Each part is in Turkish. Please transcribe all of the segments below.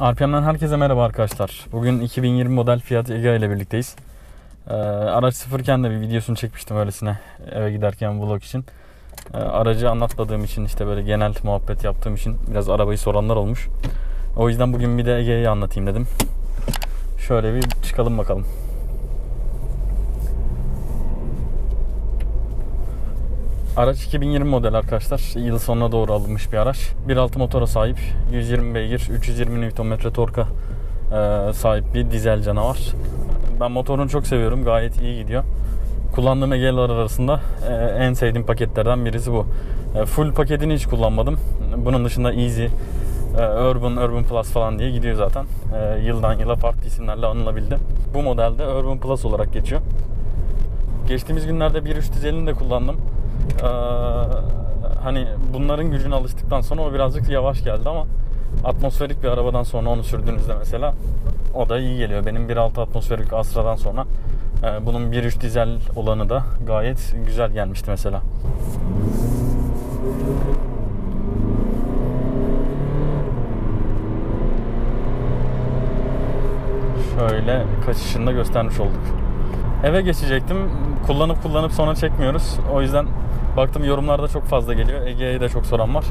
RPM'den herkese merhaba arkadaşlar. Bugün 2020 model Fiat Egea ile birlikteyiz. Ee, araç sıfırken de bir videosunu çekmiştim öylesine eve giderken vlog için. Ee, aracı anlatmadığım için işte böyle genel muhabbet yaptığım için biraz arabayı soranlar olmuş. O yüzden bugün bir de Egea'yı anlatayım dedim. Şöyle bir çıkalım bakalım. Araç 2020 model arkadaşlar. Yıl sonuna doğru alınmış bir araç. 1.6 motora sahip. 120 beygir, 320 Nm torka e, sahip bir dizel canavar. Ben motorunu çok seviyorum. Gayet iyi gidiyor. Kullandığım Egea'lar arasında e, en sevdiğim paketlerden birisi bu. E, full paketini hiç kullanmadım. Bunun dışında Easy, Urban, Urban Plus falan diye gidiyor zaten. E, yıldan yıla farklı isimlerle anılabildi. Bu modelde Urban Plus olarak geçiyor. Geçtiğimiz günlerde 1.3 dizelini de kullandım. Ee, hani bunların gücüne alıştıktan sonra o birazcık yavaş geldi ama atmosferik bir arabadan sonra onu sürdüğünüzde mesela o da iyi geliyor. Benim 1.6 atmosferik Astra'dan sonra e, bunun 1.3 dizel olanı da gayet güzel gelmişti mesela. Şöyle kaçışında göstermiş olduk. Eve geçecektim. Kullanıp kullanıp sonra çekmiyoruz. O yüzden baktım yorumlarda çok fazla geliyor. Ege'ye de çok soran var.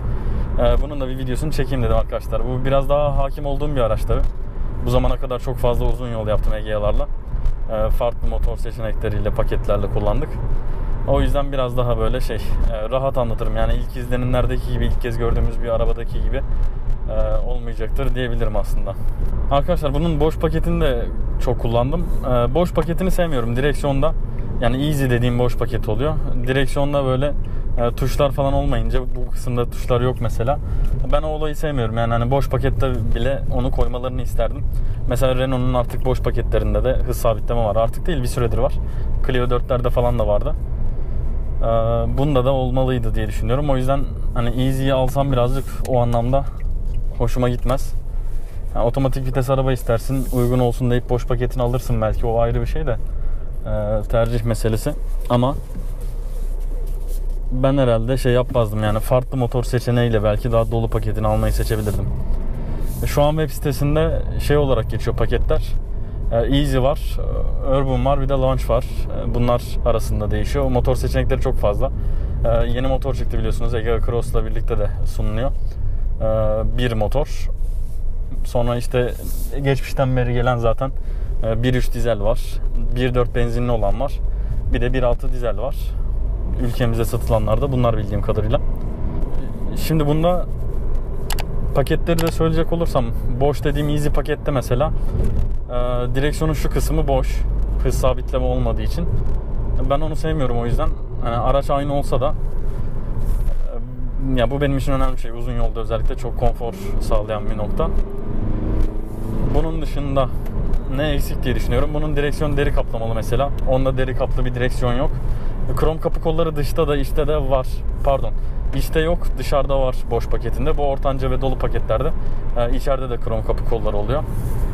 Ee, bunun da bir videosunu çekeyim dedim arkadaşlar. Bu biraz daha hakim olduğum bir araç tabi. Bu zamana kadar çok fazla uzun yol yaptım Ege'larla. Ee, farklı motor seçenekleriyle, paketlerle kullandık. O yüzden biraz daha böyle şey e, rahat anlatırım. Yani ilk izlenimlerdeki gibi, ilk kez gördüğümüz bir arabadaki gibi e, olmayacaktır diyebilirim aslında. Arkadaşlar bunun boş paketini de çok kullandım. E, boş paketini sevmiyorum. Direksiyonda yani easy dediğim boş paket oluyor. Direksiyonda böyle e, tuşlar falan olmayınca bu kısımda tuşlar yok mesela. Ben o olayı sevmiyorum. Yani hani boş pakette bile onu koymalarını isterdim. Mesela Renault'un artık boş paketlerinde de hız sabitleme var. Artık değil bir süredir var. Clio 4'lerde falan da vardı. E, bunda da olmalıydı diye düşünüyorum. O yüzden hani easy'yi alsam birazcık o anlamda hoşuma gitmez. Yani otomatik vites araba istersin uygun olsun deyip boş paketini alırsın belki o ayrı bir şey de e, tercih meselesi ama ben herhalde şey yapmazdım yani farklı motor seçeneğiyle belki daha dolu paketini almayı seçebilirdim. Şu an web sitesinde şey olarak geçiyor paketler. E, Easy var, e, Urban var bir de Launch var. Bunlar arasında değişiyor. Motor seçenekleri çok fazla. Yeni motor çıktı biliyorsunuz. Egea Cross'la birlikte de sunuluyor. Bir motor. Sonra işte geçmişten beri gelen zaten 1.3 dizel var. 1.4 benzinli olan var. Bir de 1.6 dizel var. Ülkemizde satılanlar da bunlar bildiğim kadarıyla. Şimdi bunda paketleri de söyleyecek olursam boş dediğim easy pakette mesela direksiyonun şu kısmı boş. Hız sabitleme olmadığı için. Ben onu sevmiyorum o yüzden. Yani araç aynı olsa da ya bu benim için önemli şey. Uzun yolda özellikle çok konfor sağlayan bir nokta. Bunun dışında ne eksik diye düşünüyorum. Bunun direksiyon deri kaplamalı mesela. Onda deri kaplı bir direksiyon yok. Krom kapı kolları dışta da içte de var. Pardon. İçte yok dışarıda var boş paketinde. Bu ortanca ve dolu paketlerde e, içeride de krom kapı kolları oluyor.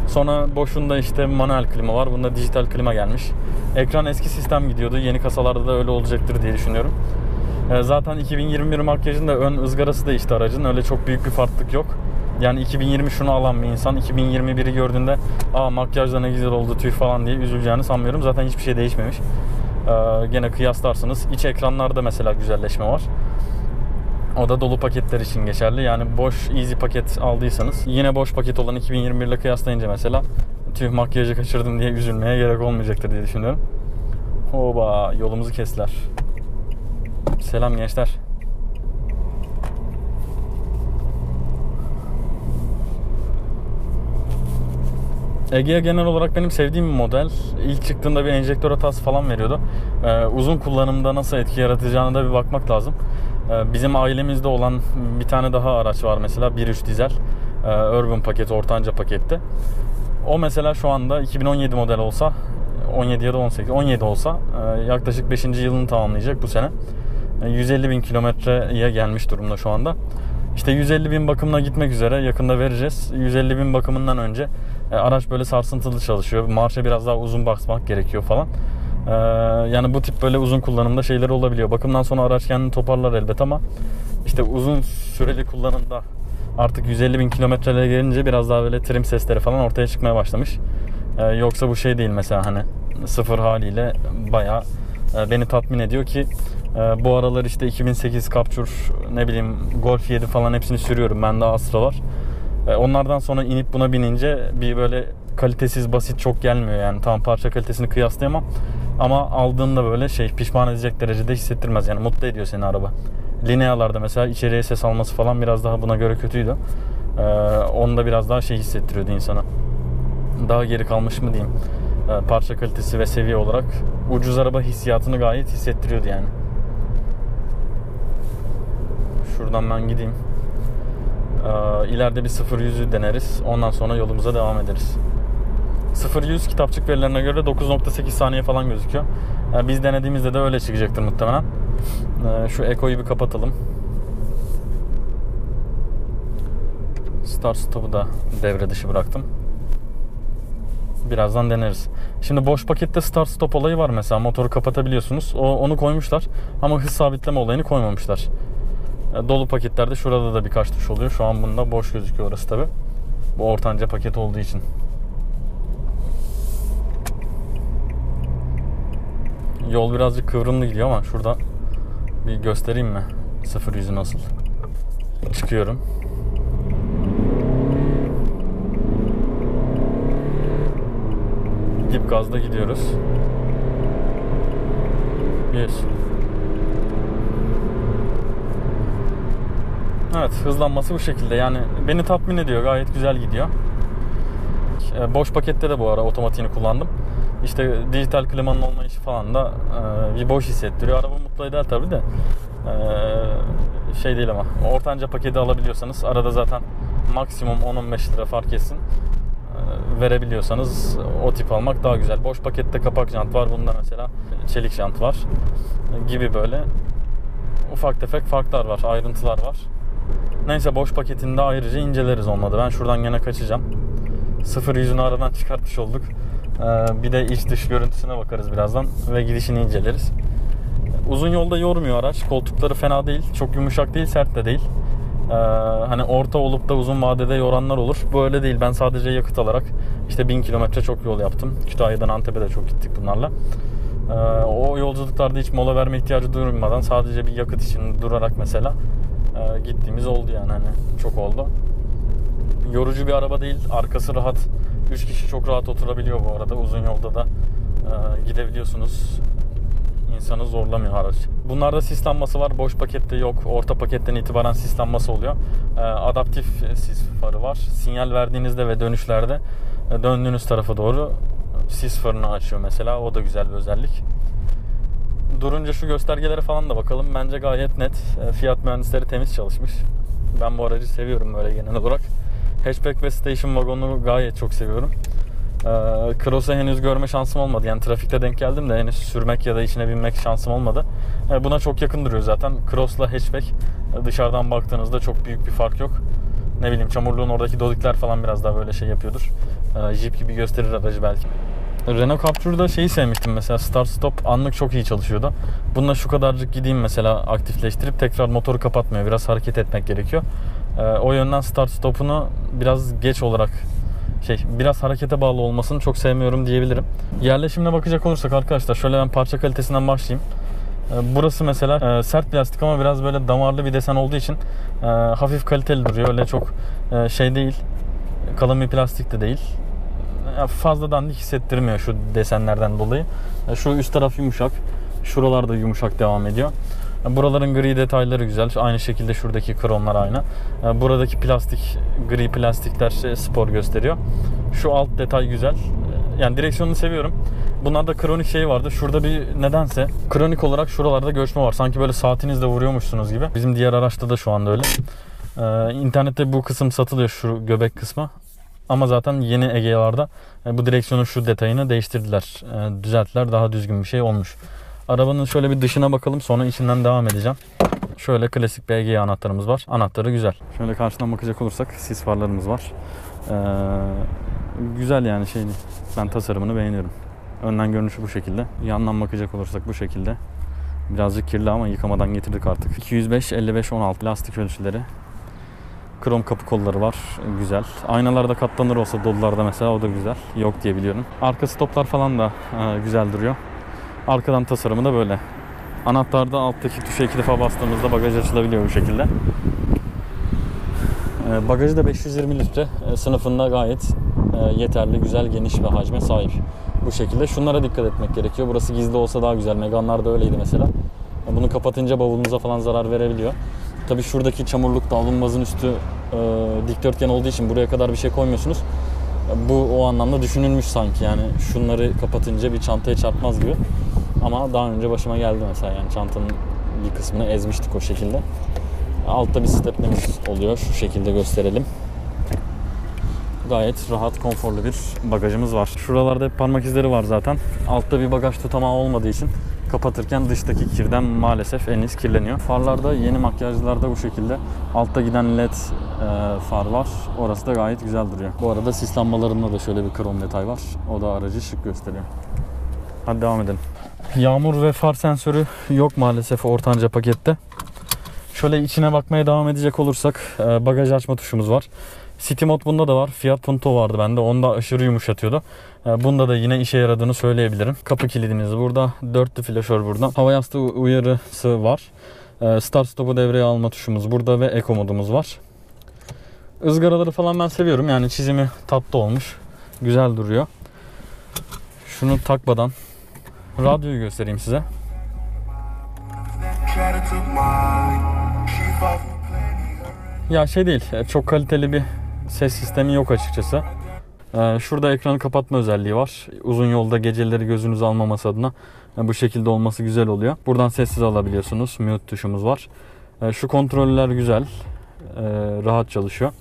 Sonra boşunda işte manuel klima var. Bunda dijital klima gelmiş. Ekran eski sistem gidiyordu. Yeni kasalarda da öyle olacaktır diye düşünüyorum. E, zaten 2021 makyajında ön ızgarası değişti aracın. Öyle çok büyük bir farklılık yok. Yani 2020 şunu alan bir insan 2021'i gördüğünde aa makyajda ne güzel oldu tüy falan diye üzüleceğini sanmıyorum. Zaten hiçbir şey değişmemiş. Ee, gene kıyaslarsınız. İç ekranlarda mesela güzelleşme var. O da dolu paketler için geçerli. Yani boş easy paket aldıysanız yine boş paket olan 2021 ile kıyaslayınca mesela tüh makyajı kaçırdım diye üzülmeye gerek olmayacaktır diye düşünüyorum. Hoba yolumuzu kestiler. Selam gençler. Egea genel olarak benim sevdiğim model. İlk çıktığında bir enjektör hatası falan veriyordu. Ee, uzun kullanımda nasıl etki yaratacağına da bir bakmak lazım. Ee, bizim ailemizde olan bir tane daha araç var mesela 1.3 dizel. Ee, Urban paketi, ortanca pakette. O mesela şu anda 2017 model olsa 17 ya da 18, 17 olsa e, yaklaşık 5. yılını tamamlayacak bu sene. 150 e, bin kilometreye gelmiş durumda şu anda. İşte 150 bin bakımına gitmek üzere yakında vereceğiz. 150 bin bakımından önce e, araç böyle sarsıntılı çalışıyor. Marşa biraz daha uzun basmak gerekiyor falan. E, yani bu tip böyle uzun kullanımda şeyler olabiliyor. Bakımdan sonra araç kendini toparlar elbet ama işte uzun süreli kullanımda Artık 150 bin kilometrelere gelince biraz daha böyle trim sesleri falan ortaya çıkmaya başlamış. Ee, yoksa bu şey değil mesela hani sıfır haliyle bayağı e, beni tatmin ediyor ki e, bu aralar işte 2008 Captur ne bileyim Golf 7 falan hepsini sürüyorum. Bende Astra var. E, onlardan sonra inip buna binince bir böyle kalitesiz basit çok gelmiyor yani tam parça kalitesini kıyaslayamam. Ama aldığında böyle şey pişman edecek derecede hissettirmez yani mutlu ediyor seni araba. Linealarda mesela içeriye ses alması falan biraz daha buna göre kötüydü. Ee, onda biraz daha şey hissettiriyordu insana. Daha geri kalmış mı diyeyim. Ee, parça kalitesi ve seviye olarak ucuz araba hissiyatını gayet hissettiriyordu yani. Şuradan ben gideyim. Ee, bir 0-100'ü deneriz. Ondan sonra yolumuza devam ederiz. 0-100 kitapçık verilerine göre 9.8 saniye falan gözüküyor. Yani biz denediğimizde de öyle çıkacaktır muhtemelen. Ee, şu Eko'yu bir kapatalım. Start stop'u da devre dışı bıraktım. Birazdan deneriz. Şimdi boş pakette start stop olayı var mesela. Motoru kapatabiliyorsunuz. O, onu koymuşlar. Ama hız sabitleme olayını koymamışlar. E, dolu paketlerde şurada da birkaç tuş oluyor. Şu an bunda boş gözüküyor orası tabi. Bu ortanca paket olduğu için. Yol birazcık kıvrımlı gidiyor ama şurada bir göstereyim mi? Sıfır yüzü nasıl? Çıkıyorum. Dip gazda gidiyoruz. 100. Evet hızlanması bu şekilde yani beni tatmin ediyor gayet güzel gidiyor. E, boş pakette de bu ara otomatiğini kullandım. İşte dijital klimanın olmayışı falan da e, bir boş hissettiriyor. Araba mutlu eder tabi de. E, şey değil ama ortanca paketi alabiliyorsanız arada zaten maksimum 10-15 lira fark etsin. Verebiliyorsanız o tip almak daha güzel. Boş pakette kapak jant var. Bunda mesela çelik jant var. Gibi böyle ufak tefek farklar var. Ayrıntılar var. Neyse boş paketinde ayrıca inceleriz olmadı. Ben şuradan gene kaçacağım. Sıfır yüzünü aradan çıkartmış olduk. Ee, bir de iç dış görüntüsüne bakarız birazdan ve gidişini inceleriz. Uzun yolda yormuyor araç. Koltukları fena değil. Çok yumuşak değil, sert de değil. Ee, hani orta olup da uzun vadede yoranlar olur. Bu öyle değil. Ben sadece yakıt alarak işte 1000 kilometre çok yol yaptım. Kütahya'dan Antep'e de çok gittik bunlarla. Ee, o yolculuklarda hiç mola verme ihtiyacı duymadan sadece bir yakıt için durarak mesela e, gittiğimiz oldu yani hani çok oldu. Yorucu bir araba değil. Arkası rahat. 3 kişi çok rahat oturabiliyor bu arada. Uzun yolda da e, gidebiliyorsunuz. İnsanı zorlamıyor araç. Bunlarda sislanması var. Boş pakette yok. Orta paketten itibaren sislanması oluyor. E, adaptif sis farı var. Sinyal verdiğinizde ve dönüşlerde e, döndüğünüz tarafa doğru sis farını açıyor mesela. O da güzel bir özellik. Durunca şu göstergelere falan da bakalım. Bence gayet net. E, Fiyat mühendisleri temiz çalışmış. Ben bu aracı seviyorum böyle genel olarak. Hatchback ve station wagon'u gayet çok seviyorum. Ee, Cross'u henüz görme şansım olmadı. Yani trafikte denk geldim de henüz sürmek ya da içine binmek şansım olmadı. Ee, buna çok yakın duruyor zaten. Cross'la hatchback e, dışarıdan baktığınızda çok büyük bir fark yok. Ne bileyim çamurluğun oradaki dodikler falan biraz daha böyle şey yapıyordur. Ee, Jeep gibi gösterir aracı belki. Renault Captur'da şeyi sevmiştim mesela start stop anlık çok iyi çalışıyordu. Bununla şu kadarcık gideyim mesela aktifleştirip tekrar motoru kapatmıyor. Biraz hareket etmek gerekiyor. Ee, o yönden start stopunu biraz geç olarak şey biraz harekete bağlı olmasını çok sevmiyorum diyebilirim. Yerleşimine bakacak olursak arkadaşlar şöyle ben parça kalitesinden başlayayım. Ee, burası mesela e, sert plastik ama biraz böyle damarlı bir desen olduğu için e, hafif kaliteli duruyor. Öyle çok e, şey değil. Kalın bir plastik de değil. Fazla dandik hissettirmiyor şu desenlerden dolayı. Şu üst taraf yumuşak. Şuralar da yumuşak devam ediyor. Buraların gri detayları güzel. Aynı şekilde şuradaki kromlar aynı. Buradaki plastik, gri plastikler şey, spor gösteriyor. Şu alt detay güzel. Yani direksiyonunu seviyorum. Bunlarda kronik şey vardı. Şurada bir nedense kronik olarak şuralarda göçme var. Sanki böyle saatinizle vuruyormuşsunuz gibi. Bizim diğer araçta da şu anda öyle. Ee, internette bu kısım satılıyor şu göbek kısmı. Ama zaten yeni Ege'larda bu direksiyonun şu detayını değiştirdiler. Düzelttiler. Daha düzgün bir şey olmuş. Arabanın şöyle bir dışına bakalım sonra içinden devam edeceğim. Şöyle klasik BG anahtarımız var. Anahtarı güzel. Şöyle karşıdan bakacak olursak sis farlarımız var. Ee, güzel yani şeyini. Ben tasarımını beğeniyorum. Önden görünüşü bu şekilde. Yandan bakacak olursak bu şekilde. Birazcık kirli ama yıkamadan getirdik artık. 205 55 16 lastik ölçüleri. Krom kapı kolları var. Güzel. Aynalarda katlanır olsa dolularda mesela o da güzel. Yok diye biliyorum. Arka stoplar falan da e, güzel duruyor. Arkadan tasarımı da böyle. Anahtarda alttaki tuşa iki defa bastığımızda bagaj açılabiliyor bu şekilde. E, bagajı da 520 litre e, sınıfında gayet yeterli, güzel, geniş bir hacme sahip. Bu şekilde. Şunlara dikkat etmek gerekiyor. Burası gizli olsa daha güzel. Meganlar öyleydi mesela. Bunu kapatınca bavulunuza falan zarar verebiliyor. Tabi şuradaki çamurluk davlumbazın üstü e, dikdörtgen olduğu için buraya kadar bir şey koymuyorsunuz. Bu o anlamda düşünülmüş sanki yani şunları kapatınca bir çantaya çarpmaz gibi. Ama daha önce başıma geldi mesela yani çantanın bir kısmını ezmiştik o şekilde. Altta bir stepnemiz oluyor. Şu şekilde gösterelim. Gayet rahat, konforlu bir bagajımız var. Şuralarda hep parmak izleri var zaten. Altta bir bagaj tutamağı olmadığı için kapatırken dıştaki kirden maalesef eliniz kirleniyor. Farlarda yeni makyajlarda bu şekilde. Altta giden led e, far var. Orası da gayet güzel duruyor. Bu arada sis lambalarında da şöyle bir krom detay var. O da aracı şık gösteriyor. Hadi devam edelim. Yağmur ve far sensörü yok maalesef ortanca pakette. Şöyle içine bakmaya devam edecek olursak e, bagaj açma tuşumuz var. City Mod bunda da var. Fiat Punto vardı bende. Onda aşırı yumuşatıyordu. E, Bunda da yine işe yaradığını söyleyebilirim. Kapı kilidiniz burada. Dörtlü flaşör burada. Hava yastığı uyarısı var. E, Start stop'u devreye alma tuşumuz burada ve Eco modumuz var. Izgaraları falan ben seviyorum. Yani çizimi tatlı olmuş. Güzel duruyor. Şunu takmadan radyoyu göstereyim size. Ya şey değil, e, çok kaliteli bir ses sistemi yok açıkçası. Ee, Şurada ekranı kapatma özelliği var. Uzun yolda geceleri gözünüz almaması adına e, bu şekilde olması güzel oluyor. Buradan sessiz alabiliyorsunuz. Mute tuşumuz var. Ee, Şu kontroller güzel. Ee, Rahat çalışıyor.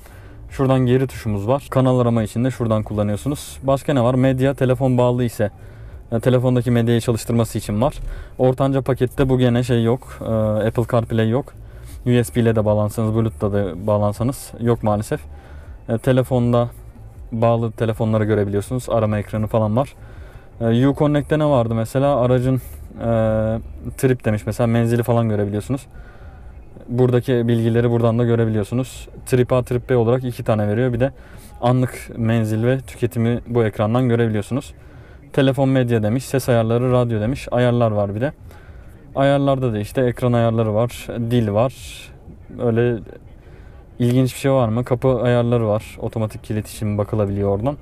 Şuradan geri tuşumuz var. Kanal arama için de şuradan kullanıyorsunuz. Başka ne var? Medya telefon bağlı ise e, telefondaki medyayı çalıştırması için var. Ortanca pakette bu gene şey yok. Apple CarPlay yok. USB ile de bağlansanız, Bluetooth'la da bağlansanız yok maalesef. E, telefonda bağlı telefonları görebiliyorsunuz. Arama ekranı falan var. E, Uconnect'te ne vardı mesela? Aracın e, trip demiş mesela menzili falan görebiliyorsunuz. Buradaki bilgileri buradan da görebiliyorsunuz. Trip A, Trip B olarak iki tane veriyor. Bir de anlık menzil ve tüketimi bu ekrandan görebiliyorsunuz. Telefon medya demiş, ses ayarları, radyo demiş. Ayarlar var bir de. Ayarlarda da işte ekran ayarları var, dil var. Öyle ilginç bir şey var mı? Kapı ayarları var. Otomatik kilit için bakılabiliyor oradan.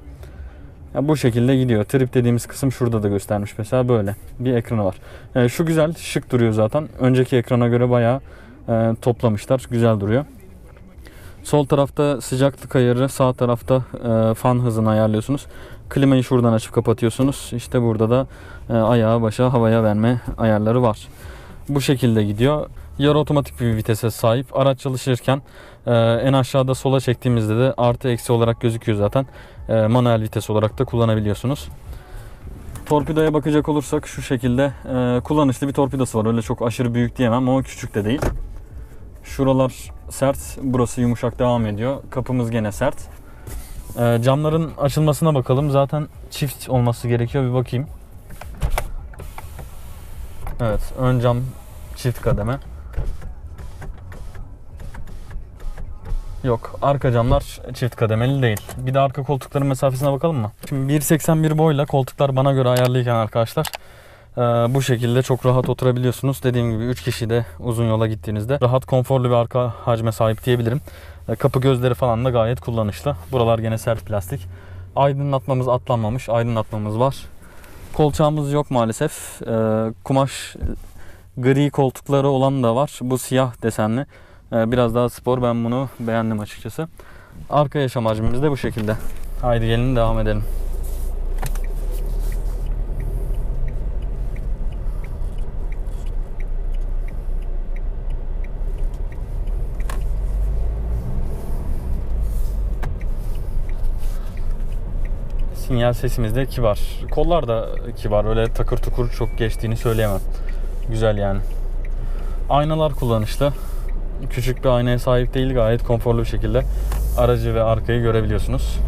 Ya bu şekilde gidiyor. Trip dediğimiz kısım şurada da göstermiş mesela böyle bir ekranı var. Yani şu güzel, şık duruyor zaten. Önceki ekrana göre bayağı e, toplamışlar. Güzel duruyor. Sol tarafta sıcaklık ayarı, sağ tarafta e, fan hızını ayarlıyorsunuz. Klimayı şuradan açıp kapatıyorsunuz. İşte burada da e, ayağa başa havaya verme ayarları var. Bu şekilde gidiyor. Yarı otomatik bir vitese sahip. Araç çalışırken e, en aşağıda sola çektiğimizde de artı eksi olarak gözüküyor zaten. E, manuel vites olarak da kullanabiliyorsunuz. Torpidoya bakacak olursak şu şekilde e, kullanışlı bir torpidosu var. Öyle çok aşırı büyük diyemem ama küçük de değil. Şuralar sert, burası yumuşak devam ediyor. Kapımız gene sert. Ee, camların açılmasına bakalım. Zaten çift olması gerekiyor. Bir bakayım. Evet, ön cam çift kademe. Yok, arka camlar çift kademeli değil. Bir de arka koltukların mesafesine bakalım mı? Şimdi 1.81 boyla koltuklar bana göre ayarlıyken arkadaşlar ee, bu şekilde çok rahat oturabiliyorsunuz. Dediğim gibi 3 kişi de uzun yola gittiğinizde rahat konforlu bir arka hacme sahip diyebilirim. Ee, Kapı gözleri falan da gayet kullanışlı. Buralar gene sert plastik. Aydınlatmamız atlanmamış. Aydınlatmamız var. Kolçağımız yok maalesef. Ee, Kumaş gri koltukları olan da var. Bu siyah desenli. Ee, Biraz daha spor. Ben bunu beğendim açıkçası. Arka yaşam hacmimiz de bu şekilde. Haydi gelin devam edelim. Sinyal sesimiz de kibar. Kollar da kibar. Öyle takır tukur çok geçtiğini söyleyemem. Güzel yani. Aynalar kullanışlı. Küçük bir aynaya sahip değil. Gayet konforlu bir şekilde aracı ve arkayı görebiliyorsunuz.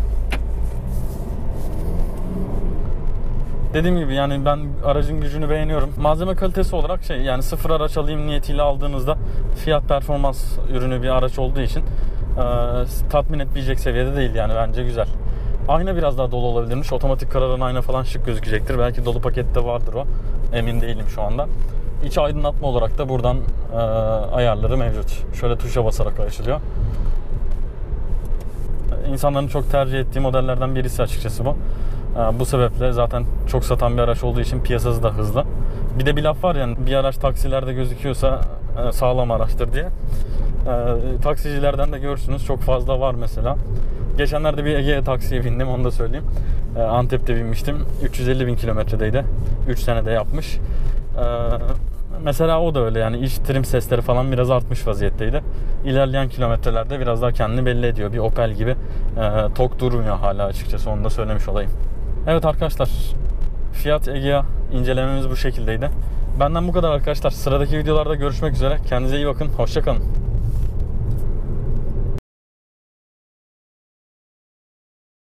Dediğim gibi yani ben aracın gücünü beğeniyorum. Malzeme kalitesi olarak şey yani sıfır araç alayım niyetiyle aldığınızda fiyat performans ürünü bir araç olduğu için tatmin etmeyecek seviyede değil yani bence güzel. Ayna biraz daha dolu olabilirmiş. Otomatik kararan ayna falan şık gözükecektir. Belki dolu pakette vardır o. Emin değilim şu anda. İç aydınlatma olarak da buradan e, ayarları mevcut. Şöyle tuşa basarak açılıyor. İnsanların çok tercih ettiği modellerden birisi açıkçası bu. E, bu sebeple zaten çok satan bir araç olduğu için piyasası da hızlı. Bir de bir laf var yani bir araç taksilerde gözüküyorsa e, sağlam araçtır diye. E, taksicilerden de görürsünüz çok fazla var mesela. Geçenlerde bir Ege taksiye bindim onu da söyleyeyim. E, Antep'te binmiştim. 350 bin kilometredeydi. 3 senede yapmış. E, mesela o da öyle yani iç trim sesleri falan biraz artmış vaziyetteydi. İlerleyen kilometrelerde biraz daha kendini belli ediyor. Bir Opel gibi e, tok durmuyor hala açıkçası onu da söylemiş olayım. Evet arkadaşlar Fiat Egea incelememiz bu şekildeydi. Benden bu kadar arkadaşlar. Sıradaki videolarda görüşmek üzere. Kendinize iyi bakın. Hoşçakalın.